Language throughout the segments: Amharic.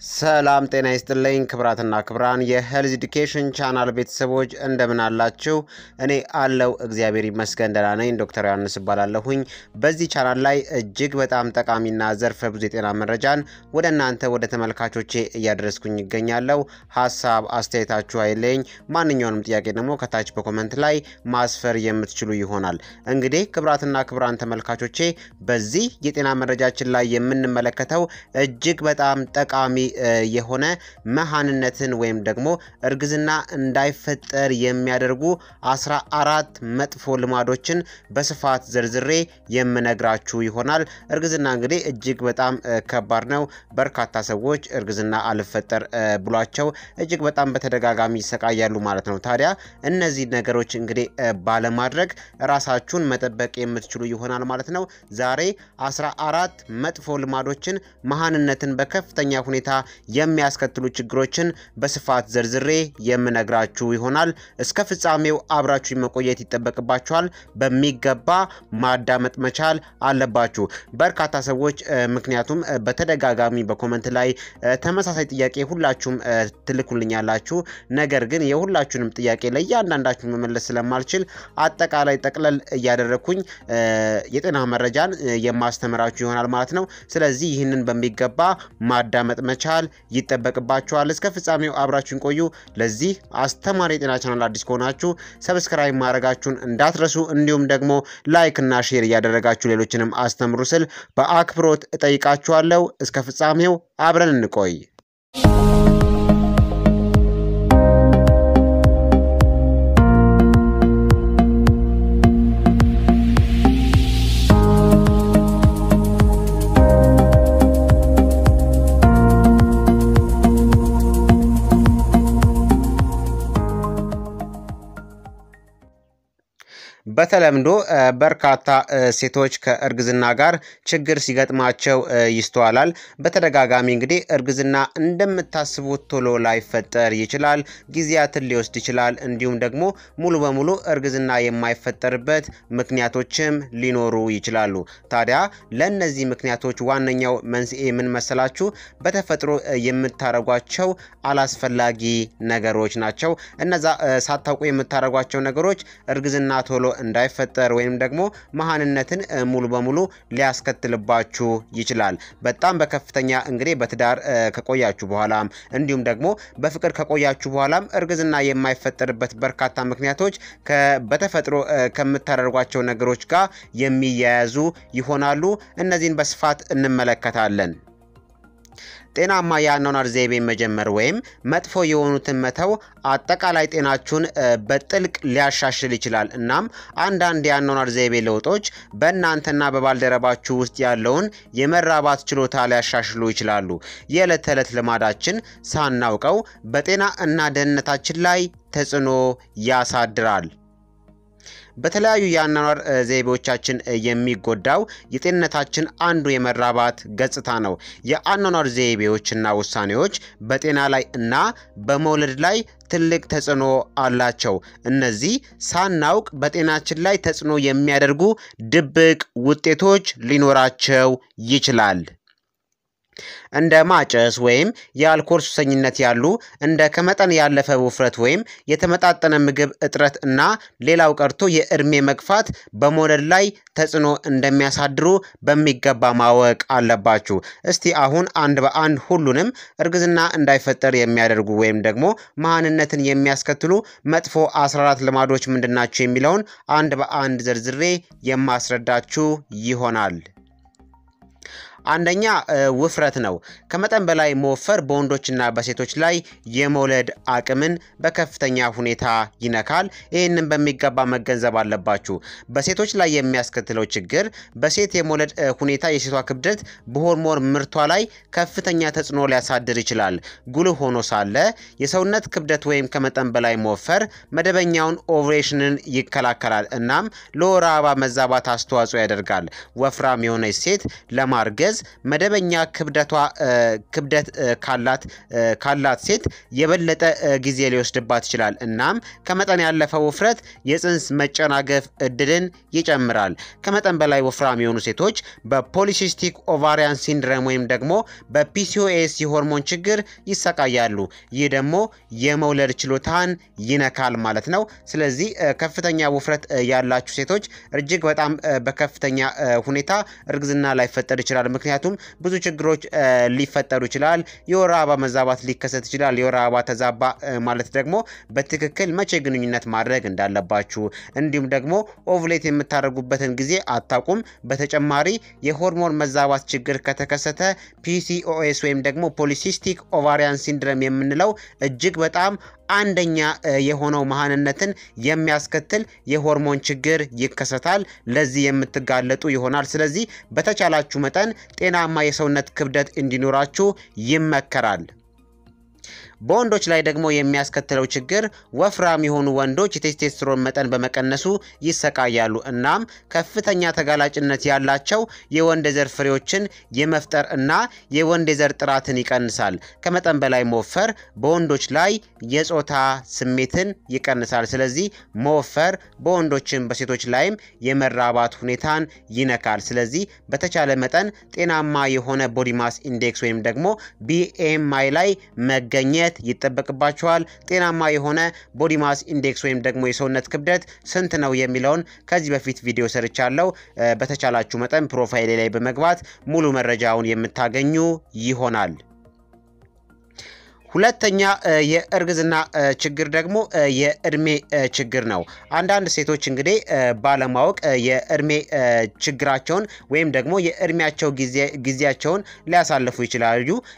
ሰላም ጤና ይስጥልኝ ክቡራትና ክቡራን የ health education channel ቤተሰቦች እንደምን አላችሁ? እኔ አለሁ እግዚአብሔር ይመስገን ደህና ነኝ። ዶክተር ዮሐንስ እባላለሁኝ። በዚህ ቻናል ላይ እጅግ በጣም ጠቃሚና ዘርፈ ብዙ የጤና መረጃን ወደ እናንተ ወደ ተመልካቾቼ እያደረስኩኝ ይገኛለሁ። ሀሳብ አስተያየታችሁ አይለየኝ። ማንኛውንም ጥያቄ ደግሞ ከታች በ comment ላይ ማስፈር የምትችሉ ይሆናል። እንግዲህ ክቡራትና ክቡራን ተመልካቾቼ በዚህ የጤና መረጃችን ላይ የምንመለከተው እጅግ በጣም ጠቃሚ የሆነ መሃንነትን ወይም ደግሞ እርግዝና እንዳይፈጠር የሚያደርጉ አስራ አራት መጥፎ ልማዶችን በስፋት ዘርዝሬ የምነግራችሁ ይሆናል። እርግዝና እንግዲህ እጅግ በጣም ከባድ ነው። በርካታ ሰዎች እርግዝና አልፈጠር ብሏቸው እጅግ በጣም በተደጋጋሚ ይሰቃያሉ ማለት ነው። ታዲያ እነዚህ ነገሮች እንግዲህ ባለማድረግ ራሳችሁን መጠበቅ የምትችሉ ይሆናል ማለት ነው። ዛሬ አስራ አራት መጥፎ ልማዶችን መሃንነትን በከፍተኛ ሁኔታ የሚያስከትሉ ችግሮችን በስፋት ዘርዝሬ የምነግራችሁ ይሆናል። እስከ ፍጻሜው አብራችሁ መቆየት ይጠበቅባችኋል። በሚገባ ማዳመጥ መቻል አለባችሁ። በርካታ ሰዎች ምክንያቱም በተደጋጋሚ በኮመንት ላይ ተመሳሳይ ጥያቄ ሁላችሁም ትልክሉኛላችሁ። ነገር ግን የሁላችሁንም ጥያቄ ለእያንዳንዳችሁ መመለስ ስለማልችል አጠቃላይ ጠቅለል እያደረግኩኝ የጤና መረጃን የማስተምራችሁ ይሆናል ማለት ነው። ስለዚህ ይህንን በሚገባ ማዳመጥ መቻል ይጠበቅባችኋል። እስከ ፍጻሜው አብራችሁን ቆዩ። ለዚህ አስተማሪ የጤና ቻናል አዲስ ከሆናችሁ subscribe ማድረጋችሁን እንዳትረሱ፣ እንዲሁም ደግሞ like እና share እያደረጋችሁ ሌሎችንም አስተምሩ ስል በአክብሮት እጠይቃችኋለሁ። እስከ ፍጻሜው አብረን እንቆይ። በተለምዶ በርካታ ሴቶች ከእርግዝና ጋር ችግር ሲገጥማቸው ይስተዋላል። በተደጋጋሚ እንግዲህ እርግዝና እንደምታስቡት ቶሎ ላይፈጠር ይችላል፣ ጊዜያትን ሊወስድ ይችላል። እንዲሁም ደግሞ ሙሉ በሙሉ እርግዝና የማይፈጠርበት ምክንያቶችም ሊኖሩ ይችላሉ። ታዲያ ለእነዚህ ምክንያቶች ዋነኛው መንስኤ ምን መሰላችሁ? በተፈጥሮ የምታደርጓቸው አላስፈላጊ ነገሮች ናቸው። እነዛ ሳታውቁ የምታደርጓቸው ነገሮች እርግዝና ቶሎ እንዳይፈጠር ወይም ደግሞ መሃንነትን ሙሉ በሙሉ ሊያስከትልባችሁ ይችላል። በጣም በከፍተኛ እንግዲህ በትዳር ከቆያችሁ በኋላም እንዲሁም ደግሞ በፍቅር ከቆያችሁ በኋላም እርግዝና የማይፈጠርበት በርካታ ምክንያቶች በተፈጥሮ ከምታደርጓቸው ነገሮች ጋር የሚያያዙ ይሆናሉ። እነዚህን በስፋት እንመለከታለን። ጤናማ የአኗኗር ዘይቤ መጀመር ወይም መጥፎ የሆኑትን መተው አጠቃላይ ጤናችሁን በጥልቅ ሊያሻሽል ይችላል። እናም አንዳንድ የአኗኗር ዘይቤ ለውጦች በእናንተና በባልደረባችሁ ውስጥ ያለውን የመራባት ችሎታ ሊያሻሽሉ ይችላሉ። የዕለት ተዕለት ልማዳችን ሳናውቀው በጤና እና ደህንነታችን ላይ ተጽዕኖ ያሳድራል። በተለያዩ የአኗኗር ዘይቤዎቻችን የሚጎዳው የጤንነታችን አንዱ የመራባት ገጽታ ነው። የአኗኗር ዘይቤዎችና ውሳኔዎች በጤና ላይ እና በመውለድ ላይ ትልቅ ተጽዕኖ አላቸው። እነዚህ ሳናውቅ በጤናችን ላይ ተጽዕኖ የሚያደርጉ ድብቅ ውጤቶች ሊኖራቸው ይችላል። እንደ ማጨስ ወይም የአልኮል ሱሰኝነት ያሉ እንደ ከመጠን ያለፈ ውፍረት ወይም የተመጣጠነ ምግብ እጥረት እና ሌላው ቀርቶ የእድሜ መግፋት በመውለድ ላይ ተጽዕኖ እንደሚያሳድሩ በሚገባ ማወቅ አለባችሁ። እስቲ አሁን አንድ በአንድ ሁሉንም እርግዝና እንዳይፈጠር የሚያደርጉ ወይም ደግሞ መሃንነትን የሚያስከትሉ መጥፎ 14 ልማዶች ምንድናቸው የሚለውን አንድ በአንድ ዘርዝሬ የማስረዳችሁ ይሆናል። አንደኛ ውፍረት ነው። ከመጠን በላይ መወፈር በወንዶችና በሴቶች ላይ የመውለድ አቅምን በከፍተኛ ሁኔታ ይነካል። ይህንን በሚገባ መገንዘብ አለባችሁ። በሴቶች ላይ የሚያስከትለው ችግር በሴት የመውለድ ሁኔታ የሴቷ ክብደት በሆርሞን ምርቷ ላይ ከፍተኛ ተጽዕኖ ሊያሳድር ይችላል። ጉልህ ሆኖ ሳለ የሰውነት ክብደት ወይም ከመጠን በላይ መወፈር መደበኛውን ኦቭሬሽንን ይከላከላል እናም ለወር አበባ መዛባት አስተዋጽኦ ያደርጋል። ወፍራም የሆነች ሴት ለማርገዝ በማርገዝ መደበኛ ክብደቷ ክብደት ካላት ካላት ሴት የበለጠ ጊዜ ሊወስድባት ይችላል። እናም ከመጠን ያለፈ ውፍረት የጽንስ መጨናገፍ እድልን ይጨምራል። ከመጠን በላይ ወፍራም የሆኑ ሴቶች በ polycystic ovarian syndrome ወይም ደግሞ በ PCOS የሆርሞን ችግር ይሰቃያሉ። ይህ ደግሞ የመውለድ ችሎታን ይነካል ማለት ነው። ስለዚህ ከፍተኛ ውፍረት ያላችሁ ሴቶች እጅግ በጣም በከፍተኛ ሁኔታ እርግዝና ላይፈጠር ይችላል። ምክንያቱም ብዙ ችግሮች ሊፈጠሩ ይችላል። የወር አበባ መዛባት ሊከሰት ይችላል። የወር አበባ ተዛባ ማለት ደግሞ በትክክል መቼ ግንኙነት ማድረግ እንዳለባችሁ እንዲሁም ደግሞ ovulate የምታደርጉበትን ጊዜ አታውቁም። በተጨማሪ የሆርሞን መዛባት ችግር ከተከሰተ PCOS ወይም ደግሞ polycystic ovarian syndrome የምንለው እጅግ በጣም አንደኛ የሆነው መሃንነትን የሚያስከትል የሆርሞን ችግር ይከሰታል። ለዚህ የምትጋለጡ ይሆናል። ስለዚህ በተቻላችሁ መጠን ጤናማ የሰውነት ክብደት እንዲኖራችሁ ይመከራል። በወንዶች ላይ ደግሞ የሚያስከትለው ችግር ወፍራም የሆኑ ወንዶች የቴስቴስትሮን መጠን በመቀነሱ ይሰቃያሉ። እናም ከፍተኛ ተጋላጭነት ያላቸው የወንድ ዘር ፍሬዎችን የመፍጠር እና የወንድ የዘር ጥራትን ይቀንሳል። ከመጠን በላይ መወፈር በወንዶች ላይ የጾታ ስሜትን ይቀንሳል። ስለዚህ መወፈር በወንዶችም በሴቶች ላይም የመራባት ሁኔታን ይነካል። ስለዚህ በተቻለ መጠን ጤናማ የሆነ body mass index ወይም ደግሞ BMI ላይ መገኘት ይጠበቅባቸዋል። ጤናማ የሆነ body mass index ወይም ደግሞ የሰውነት ክብደት ስንት ነው የሚለውን ከዚህ በፊት ቪዲዮ ሰርቻለሁ። በተቻላችሁ መጠን profile ኤ ላይ በመግባት ሙሉ መረጃውን የምታገኙ ይሆናል። ሁለተኛ የእርግዝና ችግር ደግሞ የእድሜ ችግር ነው። አንዳንድ ሴቶች እንግዲህ ባለማወቅ የእድሜ ችግራቸውን ወይም ደግሞ የእድሜያቸው ጊዜያቸውን ሊያሳልፉ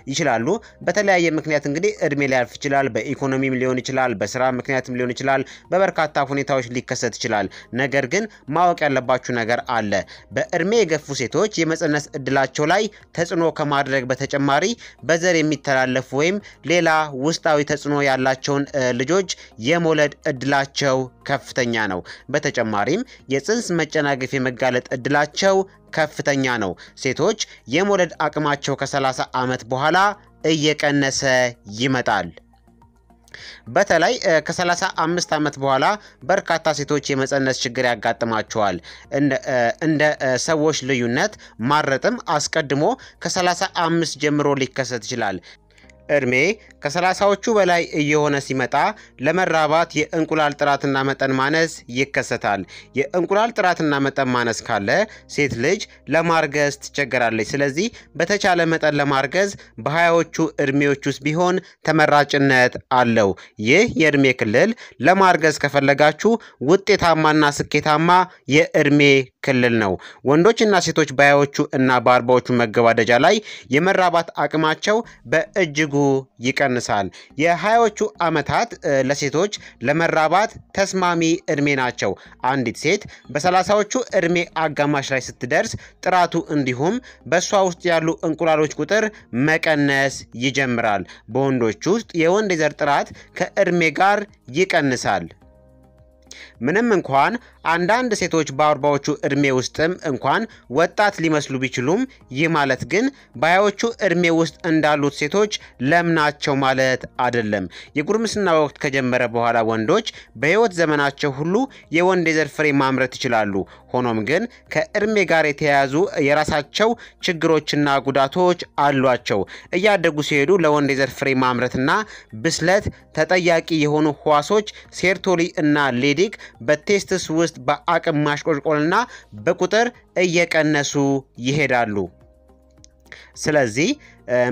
ይችላሉ በተለያየ ምክንያት እንግዲህ እድሜ ሊያልፍ ይችላል። በኢኮኖሚም ሊሆን ይችላል፣ በስራ ምክንያትም ሊሆን ይችላል። በበርካታ ሁኔታዎች ሊከሰት ይችላል። ነገር ግን ማወቅ ያለባችሁ ነገር አለ። በእድሜ የገፉ ሴቶች የመፀነስ እድላቸው ላይ ተጽዕኖ ከማድረግ በተጨማሪ በዘር የሚተላለፉ ወይም ሌላ ውስጣዊ ተጽዕኖ ያላቸውን ልጆች የመውለድ እድላቸው ከፍተኛ ነው። በተጨማሪም የጽንስ መጨናገፍ የመጋለጥ እድላቸው ከፍተኛ ነው። ሴቶች የመውለድ አቅማቸው ከ30 ዓመት በኋላ እየቀነሰ ይመጣል። በተለይ ከ35 ዓመት በኋላ በርካታ ሴቶች የመፀነስ ችግር ያጋጥማቸዋል። እንደ ሰዎች ልዩነት ማረጥም አስቀድሞ ከ35 ጀምሮ ሊከሰት ይችላል። እድሜ ከሰላሳዎቹ በላይ እየሆነ ሲመጣ ለመራባት የእንቁላል ጥራትና መጠን ማነስ ይከሰታል። የእንቁላል ጥራትና መጠን ማነስ ካለ ሴት ልጅ ለማርገዝ ትቸገራለች። ስለዚህ በተቻለ መጠን ለማርገዝ በሀያዎቹ እድሜዎች ውስጥ ቢሆን ተመራጭነት አለው። ይህ የእድሜ ክልል ለማርገዝ ከፈለጋችሁ ውጤታማና ስኬታማ የእድሜ ክልል ነው። ወንዶችና ሴቶች በሀያዎቹ እና በአርባዎቹ መገባደጃ ላይ የመራባት አቅማቸው በእጅጉ ይቀንሳል። የሀያዎቹ ዓመታት ለሴቶች ለመራባት ተስማሚ እድሜ ናቸው። አንዲት ሴት በሰላሳዎቹ እድሜ አጋማሽ ላይ ስትደርስ ጥራቱ እንዲሁም በእሷ ውስጥ ያሉ እንቁላሎች ቁጥር መቀነስ ይጀምራል። በወንዶች ውስጥ የወንድ የዘር ጥራት ከእድሜ ጋር ይቀንሳል። ምንም እንኳን አንዳንድ ሴቶች በአርባዎቹ እድሜ ውስጥም እንኳን ወጣት ሊመስሉ ቢችሉም ይህ ማለት ግን በሀያዎቹ እድሜ ውስጥ እንዳሉት ሴቶች ለም ናቸው ማለት አይደለም። የጉርምስና ወቅት ከጀመረ በኋላ ወንዶች በሕይወት ዘመናቸው ሁሉ የወንድ የዘር ፍሬ ማምረት ይችላሉ። ሆኖም ግን ከእድሜ ጋር የተያያዙ የራሳቸው ችግሮችና ጉዳቶች አሏቸው። እያደጉ ሲሄዱ ለወንድ የዘር ፍሬ ማምረትና ብስለት ተጠያቂ የሆኑ ህዋሶች Sertoli እና Leydig በ testes ውስጥ በአቅም ማሽቆልቆልና በቁጥር እየቀነሱ ይሄዳሉ። ስለዚህ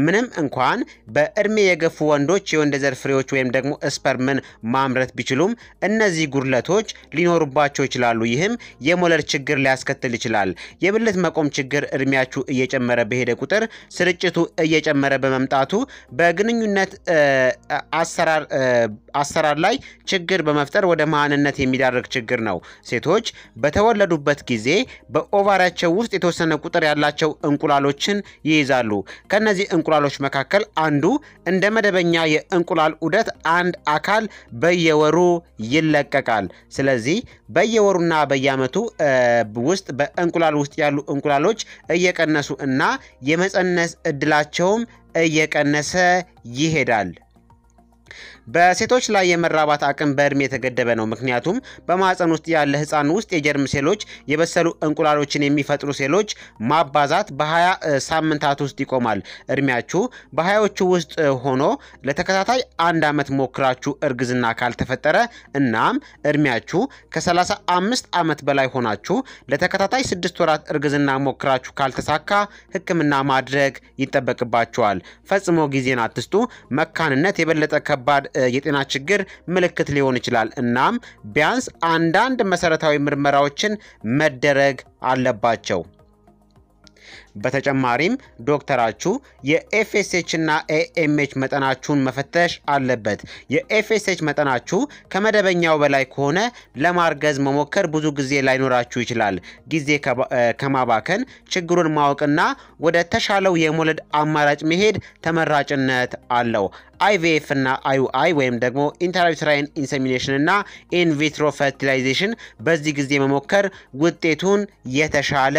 ምንም እንኳን በእድሜ የገፉ ወንዶች የወንድ ዘር ፍሬዎች ወይም ደግሞ sperm ን ማምረት ቢችሉም እነዚህ ጉድለቶች ሊኖሩባቸው ይችላሉ። ይህም የመውለድ ችግር ሊያስከትል ይችላል። የብልት መቆም ችግር እድሜያችሁ እየጨመረ በሄደ ቁጥር ስርጭቱ እየጨመረ በመምጣቱ በግንኙነት አሰራር ላይ ችግር በመፍጠር ወደ መሃንነት የሚዳርግ ችግር ነው። ሴቶች በተወለዱበት ጊዜ በኦቫሪያቸው ውስጥ የተወሰነ ቁጥር ያላቸው እንቁላሎችን ይይዛሉ። ከነዚህ ከነዚህ እንቁላሎች መካከል አንዱ እንደ መደበኛ የእንቁላል ዑደት አንድ አካል በየወሩ ይለቀቃል። ስለዚህ በየወሩና በየዓመቱ ውስጥ በእንቁላል ውስጥ ያሉ እንቁላሎች እየቀነሱ እና የመፀነስ እድላቸውም እየቀነሰ ይሄዳል። በሴቶች ላይ የመራባት አቅም በእድሜ የተገደበ ነው። ምክንያቱም በማህፀን ውስጥ ያለ ህፃን ውስጥ የጀርም ሴሎች የበሰሉ እንቁላሎችን የሚፈጥሩ ሴሎች ማባዛት በ20 ሳምንታት ውስጥ ይቆማል። እድሜያችሁ በሀያዎቹ ውስጥ ሆኖ ለተከታታይ አንድ ዓመት ሞክራችሁ እርግዝና ካልተፈጠረ እናም እድሜያችሁ ከ35 ዓመት በላይ ሆናችሁ ለተከታታይ ስድስት ወራት እርግዝና ሞክራችሁ ካልተሳካ ሕክምና ማድረግ ይጠበቅባችኋል። ፈጽሞ ጊዜን አትስጡ። መካንነት የበለጠ ከባድ የጤና ችግር ምልክት ሊሆን ይችላል። እናም ቢያንስ አንዳንድ መሰረታዊ ምርመራዎችን መደረግ አለባቸው። በተጨማሪም ዶክተራችሁ የ FSH እና AMH መጠናችሁን መፈተሽ አለበት። የ FSH መጠናችሁ ከመደበኛው በላይ ከሆነ ለማርገዝ መሞከር ብዙ ጊዜ ላይኖራችሁ ይችላል። ጊዜ ከማባከን ችግሩን ማወቅና ወደ ተሻለው የመውለድ አማራጭ መሄድ ተመራጭነት አለው። IVF እና IUI ወይም ደግሞ intrauterine insemination እና in vitro fertilization በዚህ ጊዜ መሞከር ውጤቱን የተሻለ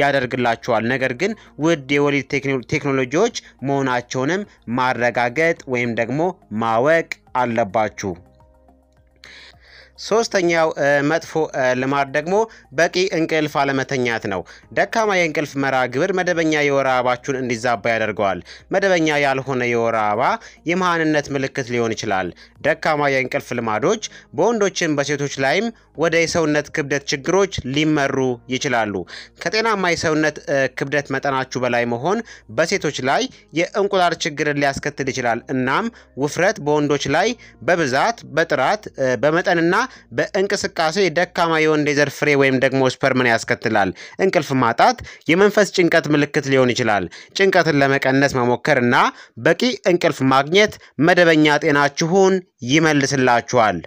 ያደርግላቸዋል። ነገር ግን ውድ የወሊድ ቴክኖሎጂዎች መሆናቸውንም ማረጋገጥ ወይም ደግሞ ማወቅ አለባችሁ። ሶስተኛው መጥፎ ልማድ ደግሞ በቂ እንቅልፍ አለመተኛት ነው። ደካማ የእንቅልፍ መርሃ ግብር መደበኛ የወር አበባችሁን እንዲዛባ ያደርገዋል። መደበኛ ያልሆነ የወር አበባ የመሃንነት ምልክት ሊሆን ይችላል። ደካማ የእንቅልፍ ልማዶች በወንዶችም በሴቶች ላይም ወደ የሰውነት ክብደት ችግሮች ሊመሩ ይችላሉ። ከጤናማ የሰውነት ክብደት መጠናችሁ በላይ መሆን በሴቶች ላይ የእንቁላል ችግርን ሊያስከትል ይችላል። እናም ውፍረት በወንዶች ላይ በብዛት በጥራት በመጠንና በእንቅስቃሴ ደካማ የወንድ የዘር ፍሬ ወይም ደግሞ ስፐርምን ያስከትላል። እንቅልፍ ማጣት የመንፈስ ጭንቀት ምልክት ሊሆን ይችላል። ጭንቀትን ለመቀነስ መሞከር እና በቂ እንቅልፍ ማግኘት መደበኛ ጤናችሁን ይመልስላችኋል።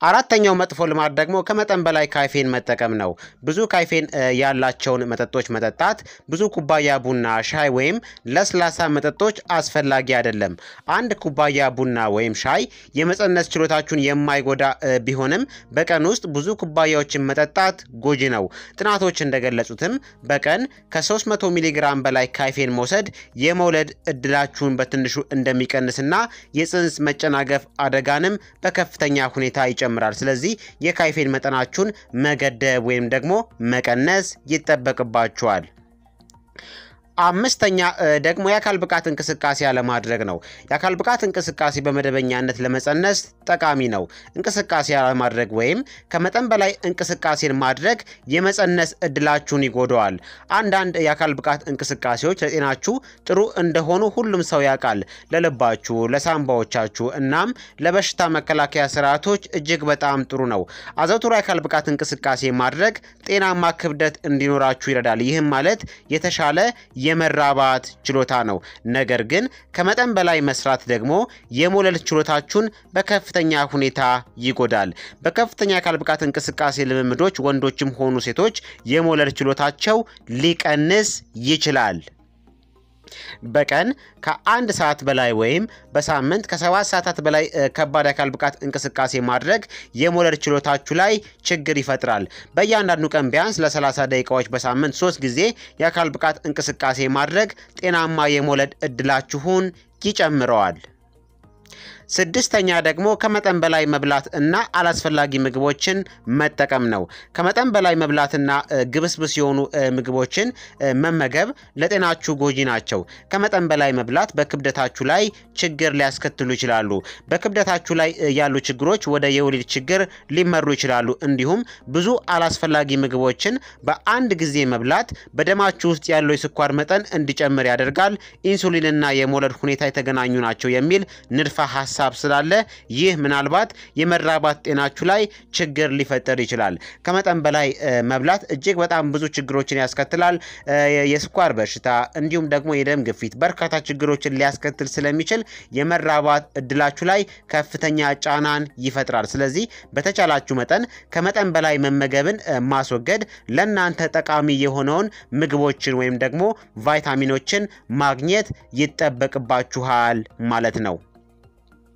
አራተኛው መጥፎ ልማድ ደግሞ ከመጠን በላይ ካይፌን መጠቀም ነው። ብዙ ካይፌን ያላቸውን መጠጦች መጠጣት፣ ብዙ ኩባያ ቡና፣ ሻይ ወይም ለስላሳ መጠጦች አስፈላጊ አይደለም። አንድ ኩባያ ቡና ወይም ሻይ የመፀነስ ችሎታችሁን የማይጎዳ ቢሆንም በቀን ውስጥ ብዙ ኩባያዎችን መጠጣት ጎጂ ነው። ጥናቶች እንደገለጹትም በቀን ከ300 ሚሊግራም በላይ ካይፌን መውሰድ የመውለድ እድላችሁን በትንሹ እንደሚቀንስና የፅንስ መጨናገፍ አደጋንም በከፍተኛ ሁኔታ ይጨምራል። ስለዚህ የካይፌን መጠናችሁን መገደብ ወይም ደግሞ መቀነስ ይጠበቅባችኋል። አምስተኛ ደግሞ የአካል ብቃት እንቅስቃሴ አለማድረግ ነው። የአካል ብቃት እንቅስቃሴ በመደበኛነት ለመፀነስ ጠቃሚ ነው። እንቅስቃሴ አለማድረግ ወይም ከመጠን በላይ እንቅስቃሴን ማድረግ የመፀነስ እድላችሁን ይጎደዋል። አንዳንድ የአካል ብቃት እንቅስቃሴዎች ለጤናችሁ ጥሩ እንደሆኑ ሁሉም ሰው ያውቃል። ለልባችሁ፣ ለሳምባዎቻችሁ እናም ለበሽታ መከላከያ ስርዓቶች እጅግ በጣም ጥሩ ነው። አዘውትሮ የአካል ብቃት እንቅስቃሴ ማድረግ ጤናማ ክብደት እንዲኖራችሁ ይረዳል። ይህም ማለት የተሻለ የመራባት ችሎታ ነው። ነገር ግን ከመጠን በላይ መስራት ደግሞ የመውለድ ችሎታችሁን በከፍተኛ ሁኔታ ይጎዳል። በከፍተኛ የአካል ብቃት እንቅስቃሴ ልምምዶች ወንዶችም ሆኑ ሴቶች የመውለድ ችሎታቸው ሊቀንስ ይችላል። በቀን ከአንድ ሰዓት በላይ ወይም በሳምንት ከሰባት ሰዓታት በላይ ከባድ የአካል ብቃት እንቅስቃሴ ማድረግ የመውለድ ችሎታችሁ ላይ ችግር ይፈጥራል። በእያንዳንዱ ቀን ቢያንስ ለ30 ደቂቃዎች በሳምንት ሶስት ጊዜ የአካል ብቃት እንቅስቃሴ ማድረግ ጤናማ የመውለድ እድላችሁን ይጨምረዋል። ስድስተኛ ደግሞ ከመጠን በላይ መብላት እና አላስፈላጊ ምግቦችን መጠቀም ነው። ከመጠን በላይ መብላትና ግብስብስ የሆኑ ምግቦችን መመገብ ለጤናችሁ ጎጂ ናቸው። ከመጠን በላይ መብላት በክብደታችሁ ላይ ችግር ሊያስከትሉ ይችላሉ። በክብደታችሁ ላይ ያሉ ችግሮች ወደ የወሊድ ችግር ሊመሩ ይችላሉ። እንዲሁም ብዙ አላስፈላጊ ምግቦችን በአንድ ጊዜ መብላት በደማችሁ ውስጥ ያለው የስኳር መጠን እንዲጨምር ያደርጋል። ኢንሱሊንና የመውለድ ሁኔታ የተገናኙ ናቸው የሚል ንድፈ ሀሳብ ሀሳብ ስላለ ይህ ምናልባት የመራባት ጤናችሁ ላይ ችግር ሊፈጠር ይችላል። ከመጠን በላይ መብላት እጅግ በጣም ብዙ ችግሮችን ያስከትላል። የስኳር በሽታ እንዲሁም ደግሞ የደም ግፊት በርካታ ችግሮችን ሊያስከትል ስለሚችል የመራባት እድላችሁ ላይ ከፍተኛ ጫናን ይፈጥራል። ስለዚህ በተቻላችሁ መጠን ከመጠን በላይ መመገብን ማስወገድ ለእናንተ ጠቃሚ የሆነውን ምግቦችን ወይም ደግሞ ቫይታሚኖችን ማግኘት ይጠበቅባችኋል ማለት ነው።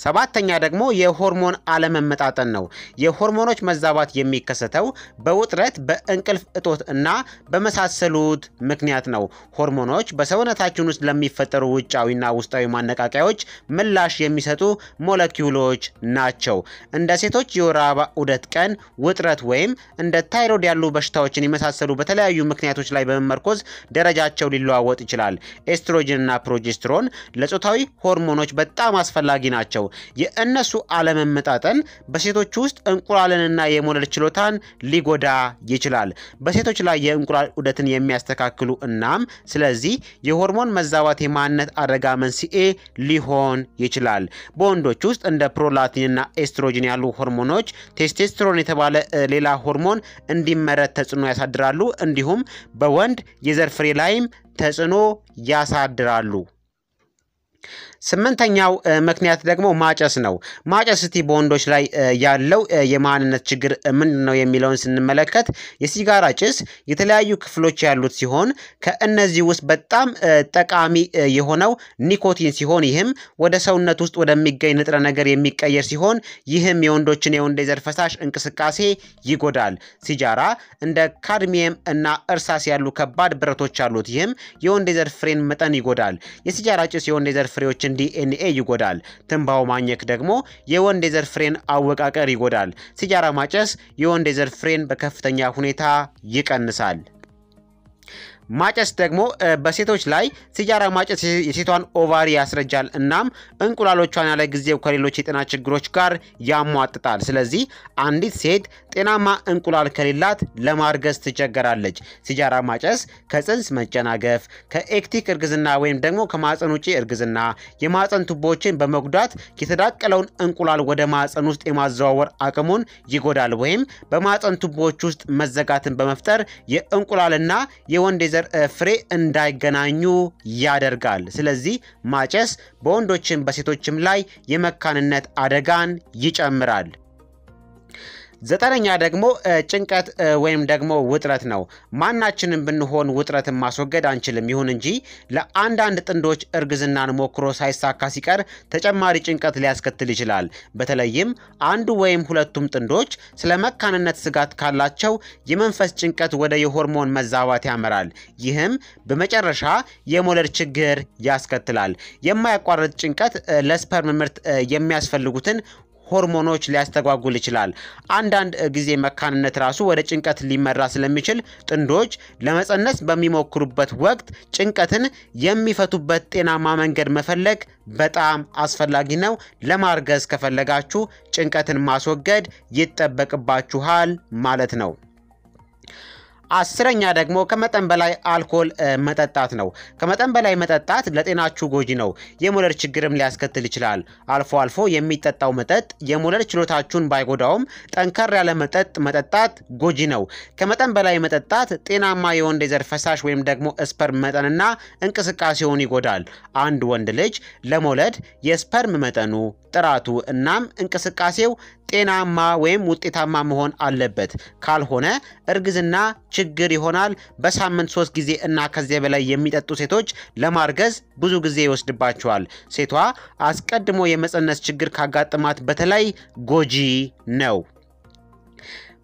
ሰባተኛ ደግሞ የሆርሞን አለመመጣጠን ነው። የሆርሞኖች መዛባት የሚከሰተው በውጥረት፣ በእንቅልፍ እጦት እና በመሳሰሉት ምክንያት ነው። ሆርሞኖች በሰውነታችን ውስጥ ለሚፈጠሩ ውጫዊና ውስጣዊ ማነቃቂያዎች ምላሽ የሚሰጡ ሞለኪውሎች ናቸው። እንደ ሴቶች የወር አበባ ዑደት ቀን ውጥረት ወይም እንደ ታይሮይድ ያሉ በሽታዎችን የመሳሰሉ በተለያዩ ምክንያቶች ላይ በመመርኮዝ ደረጃቸው ሊለዋወጥ ይችላል። ኤስትሮጅንና ፕሮጀስትሮን ለጾታዊ ሆርሞኖች በጣም አስፈላጊ ናቸው። የእነሱ አለመመጣጠን በሴቶች ውስጥ እንቁላልንና የመውለድ ችሎታን ሊጎዳ ይችላል። በሴቶች ላይ የእንቁላል ዑደትን የሚያስተካክሉ እናም ስለዚህ የሆርሞን መዛባት የመሃንነት አደጋ መንስኤ ሊሆን ይችላል። በወንዶች ውስጥ እንደ ፕሮላክቲንና ኤስትሮጅን ያሉ ሆርሞኖች ቴስቶስትሮን የተባለ ሌላ ሆርሞን እንዲመረት ተጽዕኖ ያሳድራሉ። እንዲሁም በወንድ የዘር ፍሬ ላይም ተጽዕኖ ያሳድራሉ። ስምንተኛው ምክንያት ደግሞ ማጨስ ነው። ማጨስ እስቲ በወንዶች ላይ ያለው የመሃንነት ችግር ምንድን ነው የሚለውን ስንመለከት የሲጋራ ጭስ የተለያዩ ክፍሎች ያሉት ሲሆን ከእነዚህ ውስጥ በጣም ጠቃሚ የሆነው ኒኮቲን ሲሆን ይህም ወደ ሰውነት ውስጥ ወደሚገኝ ንጥረ ነገር የሚቀየር ሲሆን ይህም የወንዶችን የወንድ የዘር ፈሳሽ እንቅስቃሴ ይጎዳል። ሲጃራ እንደ ካድሚየም እና እርሳስ ያሉ ከባድ ብረቶች አሉት። ይህም የወንድ የዘር ፍሬን መጠን ይጎዳል። የሲጃራ ጭስ የወንድ የዘር ፍሬዎችን ዲኤንኤ ይጎዳል። ትንባሆ ማኘክ ደግሞ የወንድ የዘር ፍሬን አወቃቀር ይጎዳል። ሲጃራ ማጨስ የወንድ የዘር ፍሬን በከፍተኛ ሁኔታ ይቀንሳል። ማጨስ ደግሞ በሴቶች ላይ ሲጃራ ማጨስ የሴቷን ovary ያስረጃል። እናም እንቁላሎቿን ያለ ጊዜው ከሌሎች የጤና ችግሮች ጋር ያሟጥጣል። ስለዚህ አንዲት ሴት ጤናማ እንቁላል ከሌላት ለማርገዝ ትቸገራለች። ሲጃራ ማጨስ ከጽንስ መጨናገፍ፣ ከ ectopic እርግዝና ወይም ደግሞ ከማህፀን ውጭ እርግዝና የማህፀን ቱቦችን በመጉዳት የተዳቀለውን እንቁላል ወደ ማህፀን ውስጥ የማዘዋወር አቅሙን ይጎዳል። ወይም በማህፀን ቱቦዎች ውስጥ መዘጋትን በመፍጠር የእንቁላልና የወንድ የዘር ፍሬ እንዳይገናኙ ያደርጋል። ስለዚህ ማጨስ በወንዶችም በሴቶችም ላይ የመካንነት አደጋን ይጨምራል። ዘጠነኛ ደግሞ ጭንቀት ወይም ደግሞ ውጥረት ነው። ማናችንም ብንሆን ውጥረትን ማስወገድ አንችልም። ይሁን እንጂ ለአንዳንድ ጥንዶች እርግዝናን ሞክሮ ሳይሳካ ሲቀር ተጨማሪ ጭንቀት ሊያስከትል ይችላል። በተለይም አንዱ ወይም ሁለቱም ጥንዶች ስለ መካንነት ስጋት ካላቸው የመንፈስ ጭንቀት ወደ የሆርሞን መዛባት ያመራል። ይህም በመጨረሻ የመውለድ ችግር ያስከትላል። የማያቋርጥ ጭንቀት ለስፐርም ምርት የሚያስፈልጉትን ሆርሞኖች ሊያስተጓጉል ይችላል። አንዳንድ ጊዜ መካንነት ራሱ ወደ ጭንቀት ሊመራ ስለሚችል ጥንዶች ለመፀነስ በሚሞክሩበት ወቅት ጭንቀትን የሚፈቱበት ጤናማ መንገድ መፈለግ በጣም አስፈላጊ ነው። ለማርገዝ ከፈለጋችሁ ጭንቀትን ማስወገድ ይጠበቅባችኋል ማለት ነው። አስረኛ ደግሞ ከመጠን በላይ አልኮል መጠጣት ነው። ከመጠን በላይ መጠጣት ለጤናችሁ ጎጂ ነው። የመውለድ ችግርም ሊያስከትል ይችላል። አልፎ አልፎ የሚጠጣው መጠጥ የመውለድ ችሎታችሁን ባይጎዳውም ጠንከር ያለ መጠጥ መጠጣት ጎጂ ነው። ከመጠን በላይ መጠጣት ጤናማ የወንድ የዘር ፈሳሽ ወይም ደግሞ sperm መጠንና እንቅስቃሴውን ይጎዳል። አንድ ወንድ ልጅ ለመውለድ የ sperm መጠኑ፣ ጥራቱ እናም እንቅስቃሴው ጤናማ ወይም ውጤታማ መሆን አለበት። ካልሆነ እርግዝና ችግር ይሆናል። በሳምንት ሶስት ጊዜ እና ከዚያ በላይ የሚጠጡ ሴቶች ለማርገዝ ብዙ ጊዜ ይወስድባቸዋል። ሴቷ አስቀድሞ የመፀነስ ችግር ካጋጠማት በተለይ ጎጂ ነው።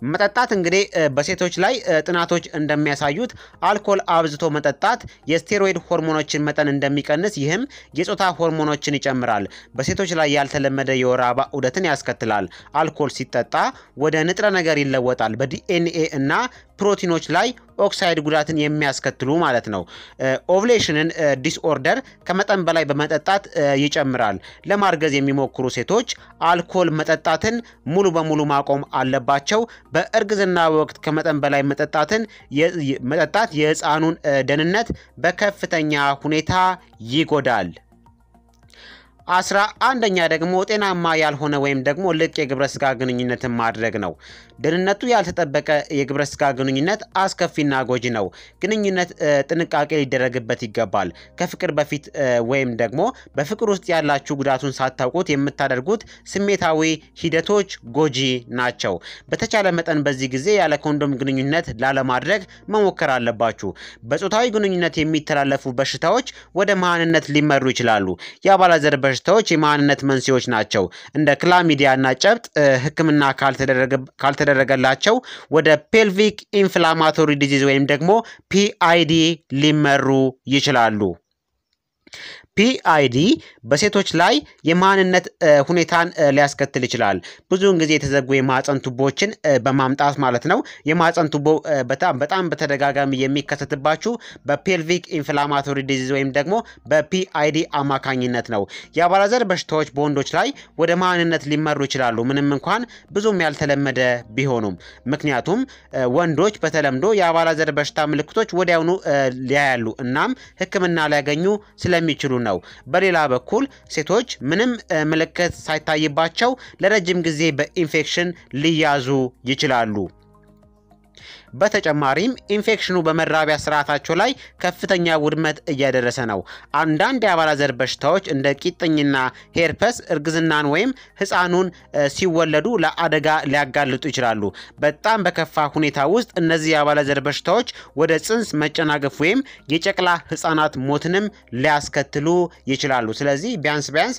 መጠጣት እንግዲህ በሴቶች ላይ ጥናቶች እንደሚያሳዩት አልኮል አብዝቶ መጠጣት የስቴሮይድ ሆርሞኖችን መጠን እንደሚቀንስ፣ ይህም የጾታ ሆርሞኖችን ይጨምራል። በሴቶች ላይ ያልተለመደ የወር አበባ ዑደትን ያስከትላል። አልኮል ሲጠጣ ወደ ንጥረ ነገር ይለወጣል። በዲኤንኤ እና ፕሮቲኖች ላይ ኦክሳይድ ጉዳትን የሚያስከትሉ ማለት ነው። ovulation ን disorder ከመጠን በላይ በመጠጣት ይጨምራል። ለማርገዝ የሚሞክሩ ሴቶች አልኮል መጠጣትን ሙሉ በሙሉ ማቆም አለባቸው። በእርግዝና ወቅት ከመጠን በላይ መጠጣትን መጠጣት የሕፃኑን ደህንነት በከፍተኛ ሁኔታ ይጎዳል። አስራ አንደኛ ደግሞ ጤናማ ያልሆነ ወይም ደግሞ ልቅ የግብረ ስጋ ግንኙነትን ማድረግ ነው። ደህንነቱ ያልተጠበቀ የግብረ ስጋ ግንኙነት አስከፊና ጎጂ ነው። ግንኙነት ጥንቃቄ ሊደረግበት ይገባል። ከፍቅር በፊት ወይም ደግሞ በፍቅር ውስጥ ያላችሁ ጉዳቱን ሳታውቁት የምታደርጉት ስሜታዊ ሂደቶች ጎጂ ናቸው። በተቻለ መጠን በዚህ ጊዜ ያለ ኮንዶም ግንኙነት ላለማድረግ መሞከር አለባችሁ። በጾታዊ ግንኙነት የሚተላለፉ በሽታዎች ወደ መሃንነት ሊመሩ ይችላሉ። የአባላዘር በሽታዎች የመሃንነት መንስኤዎች ናቸው። እንደ ክላሚዲያና ጨብጥ ሕክምና ካልተደረገላቸው ወደ pelvic inflammatory disease ወይም ደግሞ PID ሊመሩ ይችላሉ። PID በሴቶች ላይ የመሃንነት ሁኔታን ሊያስከትል ይችላል። ብዙውን ጊዜ የተዘጉ የማህፀን ቱቦችን በማምጣት ማለት ነው። የማህፀን ቱቦ በጣም በጣም በተደጋጋሚ የሚከሰትባችሁ በ pelvic inflammatory disease ወይም ደግሞ በ PID አማካኝነት ነው። የአባላዘር በሽታዎች በወንዶች ላይ ወደ መሃንነት ሊመሩ ይችላሉ፣ ምንም እንኳን ብዙም ያልተለመደ ቢሆኑም። ምክንያቱም ወንዶች በተለምዶ የአባላዘር በሽታ ምልክቶች ወዲያውኑ ሊያያሉ እናም ሕክምና ሊያገኙ ስለሚችሉ ነው። በሌላ በኩል ሴቶች ምንም ምልክት ሳይታይባቸው ለረጅም ጊዜ በኢንፌክሽን ሊያዙ ይችላሉ። በተጨማሪም ኢንፌክሽኑ በመራቢያ ስርዓታቸው ላይ ከፍተኛ ውድመት እያደረሰ ነው። አንዳንድ የአባላዘር በሽታዎች እንደ ቂጥኝና ሄርፐስ እርግዝናን ወይም ህፃኑን ሲወለዱ ለአደጋ ሊያጋልጡ ይችላሉ። በጣም በከፋ ሁኔታ ውስጥ እነዚህ የአባላዘር በሽታዎች ወደ ጽንስ መጨናገፍ ወይም የጨቅላ ህፃናት ሞትንም ሊያስከትሉ ይችላሉ። ስለዚህ ቢያንስ ቢያንስ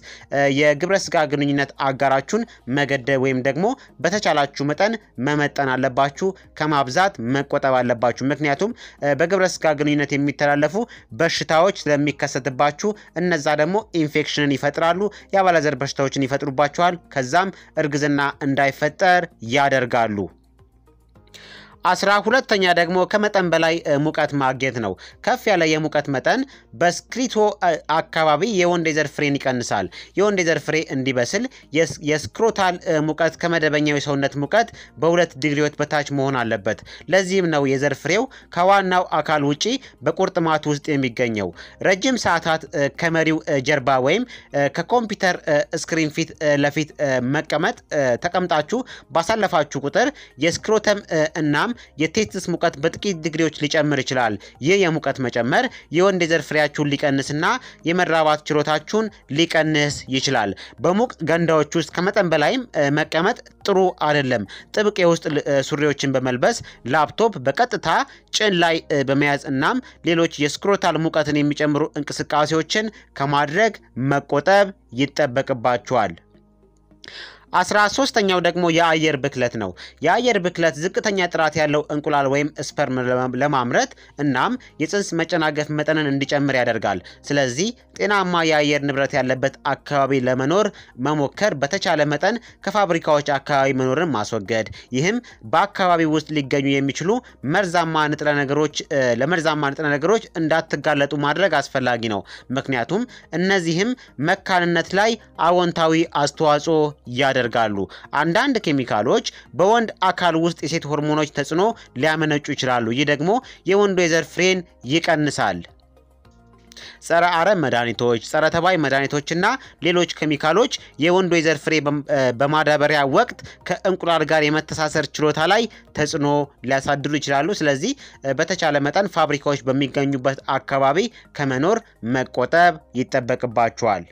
የግብረ ስጋ ግንኙነት አጋራችሁን መገደብ ወይም ደግሞ በተቻላችሁ መጠን መመጠን አለባችሁ ከማብዛት መቆጠብ አለባችሁ። ምክንያቱም በግብረ ስጋ ግንኙነት የሚተላለፉ በሽታዎች ስለሚከሰትባችሁ እነዛ ደግሞ ኢንፌክሽንን ይፈጥራሉ፣ የአባላዘር በሽታዎችን ይፈጥሩባችኋል። ከዛም እርግዝና እንዳይፈጠር ያደርጋሉ። አስራ ሁለተኛ ደግሞ ከመጠን በላይ ሙቀት ማግኘት ነው። ከፍ ያለ የሙቀት መጠን በስክሮተም አካባቢ የወንድ የዘር ፍሬን ይቀንሳል። የወንድ የዘር ፍሬ እንዲበስል የ scrotal ሙቀት ከመደበኛው የሰውነት ሙቀት በሁለት ዲግሪዎች በታች መሆን አለበት። ለዚህም ነው የዘር ፍሬው ከዋናው አካል ውጪ በቁርጥማት ውስጥ የሚገኘው። ረጅም ሰዓታት ከመሪው ጀርባ ወይም ከኮምፒውተር ስክሪን ፊት ለፊት መቀመጥ ተቀምጣችሁ ባሳለፋችሁ ቁጥር የ scrotum እናም የቴስትስ ሙቀት በጥቂት ዲግሪዎች ሊጨምር ይችላል። ይህ የሙቀት መጨመር የወንድ የዘር ፍሬያችሁን ሊቀንስና የመራባት ችሎታችሁን ሊቀንስ ይችላል። በሙቅ ገንዳዎች ውስጥ ከመጠን በላይም መቀመጥ ጥሩ አይደለም። ጥብቅ የውስጥ ሱሪዎችን በመልበስ ላፕቶፕ በቀጥታ ጭን ላይ በመያዝ እናም ሌሎች የስክሮታል ሙቀትን የሚጨምሩ እንቅስቃሴዎችን ከማድረግ መቆጠብ ይጠበቅባችኋል። አስራ ሶስተኛው ደግሞ የአየር ብክለት ነው። የአየር ብክለት ዝቅተኛ ጥራት ያለው እንቁላል ወይም ስፐርም ለማምረት እናም የፅንስ መጨናገፍ መጠንን እንዲጨምር ያደርጋል። ስለዚህ ጤናማ የአየር ንብረት ያለበት አካባቢ ለመኖር መሞከር፣ በተቻለ መጠን ከፋብሪካዎች አካባቢ መኖርን ማስወገድ። ይህም በአካባቢ ውስጥ ሊገኙ የሚችሉ መርዛማ ንጥረ ነገሮች ለመርዛማ ንጥረ ነገሮች እንዳትጋለጡ ማድረግ አስፈላጊ ነው። ምክንያቱም እነዚህም መካንነት ላይ አዎንታዊ አስተዋጽኦ ያደርጋሉ። አንዳንድ ኬሚካሎች በወንድ አካል ውስጥ የሴት ሆርሞኖች ተጽዕኖ ሊያመነጩ ይችላሉ። ይህ ደግሞ የወንዱ የዘር ፍሬን ይቀንሳል። ጸረ አረም መድኃኒቶች፣ ጸረ ተባይ መድኃኒቶችና ሌሎች ኬሚካሎች የወንዱ የዘር ፍሬ በማዳበሪያ ወቅት ከእንቁላል ጋር የመተሳሰር ችሎታ ላይ ተጽዕኖ ሊያሳድሩ ይችላሉ። ስለዚህ በተቻለ መጠን ፋብሪካዎች በሚገኙበት አካባቢ ከመኖር መቆጠብ ይጠበቅባቸዋል።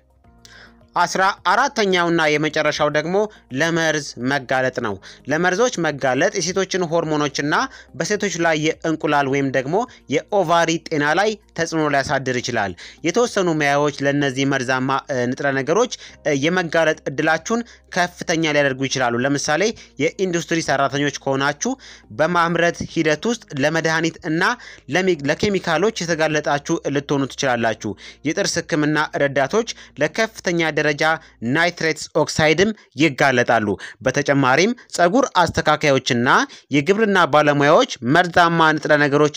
አስራ አራተኛውና የመጨረሻው ደግሞ ለመርዝ መጋለጥ ነው። ለመርዞች መጋለጥ የሴቶችን ሆርሞኖችና በሴቶች ላይ የእንቁላል ወይም ደግሞ የኦቫሪ ጤና ላይ ተጽዕኖ ሊያሳድር ይችላል። የተወሰኑ ሙያዎች ለእነዚህ መርዛማ ንጥረ ነገሮች የመጋለጥ እድላችሁን ከፍተኛ ሊያደርጉ ይችላሉ። ለምሳሌ የኢንዱስትሪ ሰራተኞች ከሆናችሁ በማምረት ሂደት ውስጥ ለመድኃኒት እና ለኬሚካሎች የተጋለጣችሁ ልትሆኑ ትችላላችሁ። የጥርስ ሕክምና ረዳቶች ለከፍተኛ ደረጃ nitrous oxide ም ይጋለጣሉ። በተጨማሪም ጸጉር አስተካካዮችና የግብርና ባለሙያዎች መርዛማ ንጥረ ነገሮች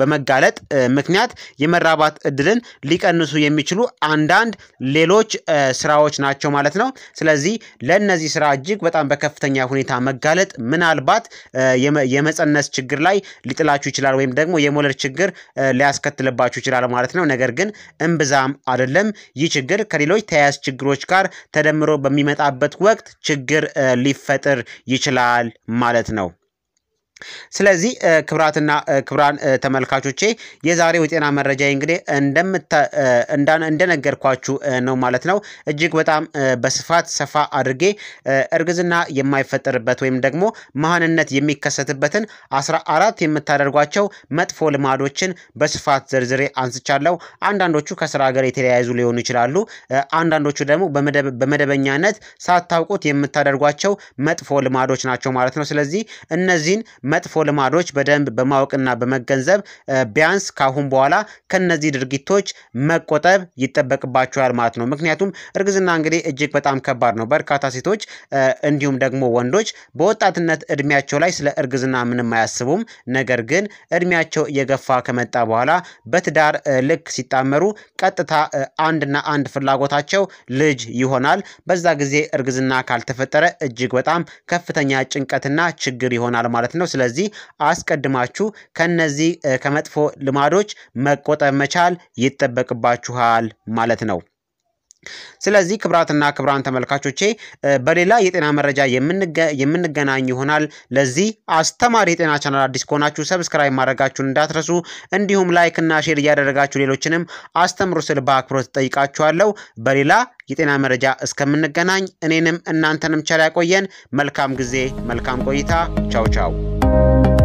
በመጋለጥ ምክንያት የመራባት እድልን ሊቀንሱ የሚችሉ አንዳንድ ሌሎች ስራዎች ናቸው ማለት ነው። ስለዚህ ለእነዚህ ስራ እጅግ በጣም በከፍተኛ ሁኔታ መጋለጥ ምናልባት የመፀነስ ችግር ላይ ሊጥላችሁ ይችላል ወይም ደግሞ የመውለድ ችግር ሊያስከትልባችሁ ይችላል ማለት ነው። ነገር ግን እምብዛም አይደለም። ይህ ችግር ከሌሎች ተያያዥ ችግሮች ጋር ተደምሮ በሚመጣበት ወቅት ችግር ሊፈጥር ይችላል ማለት ነው። ስለዚህ ክብራትና ክብራን ተመልካቾቼ የዛሬው የጤና መረጃ እንግዲህ እንደነገርኳችሁ ነው ማለት ነው። እጅግ በጣም በስፋት ሰፋ አድርጌ እርግዝና የማይፈጠርበት ወይም ደግሞ መሃንነት የሚከሰትበትን አስራ አራት የምታደርጓቸው መጥፎ ልማዶችን በስፋት ዝርዝሬ አንስቻለሁ። አንዳንዶቹ ከስራ ጋር የተለያዩ ሊሆኑ ይችላሉ። አንዳንዶቹ ደግሞ በመደበኛነት ሳታውቁት የምታደርጓቸው መጥፎ ልማዶች ናቸው ማለት ነው። ስለዚህ እነዚህን መጥፎ ልማዶች በደንብ በማወቅና በመገንዘብ ቢያንስ ካሁን በኋላ ከነዚህ ድርጊቶች መቆጠብ ይጠበቅባቸዋል ማለት ነው። ምክንያቱም እርግዝና እንግዲህ እጅግ በጣም ከባድ ነው። በርካታ ሴቶች እንዲሁም ደግሞ ወንዶች በወጣትነት እድሜያቸው ላይ ስለ እርግዝና ምንም አያስቡም። ነገር ግን እድሜያቸው እየገፋ ከመጣ በኋላ በትዳር ልክ ሲጣመሩ ቀጥታ አንድና አንድ ፍላጎታቸው ልጅ ይሆናል። በዛ ጊዜ እርግዝና ካልተፈጠረ እጅግ በጣም ከፍተኛ ጭንቀትና ችግር ይሆናል ማለት ነው። ስለዚህ አስቀድማችሁ ከነዚህ ከመጥፎ ልማዶች መቆጠብ መቻል ይጠበቅባችኋል ማለት ነው። ስለዚህ ክቡራትና ክቡራን ተመልካቾቼ በሌላ የጤና መረጃ የምንገናኝ ይሆናል። ለዚህ አስተማሪ የጤና ቻናል አዲስ ከሆናችሁ subscribe ማድረጋችሁን እንዳትረሱ፣ እንዲሁም like እና share እያደረጋችሁ ሌሎችንም አስተምሩ ስል በአክብሮት ጠይቃችኋለሁ። በሌላ የጤና መረጃ እስከምንገናኝ እኔንም እናንተንም ቸር ያቆየን። መልካም ጊዜ፣ መልካም ቆይታ። ቻው ቻው Thank you.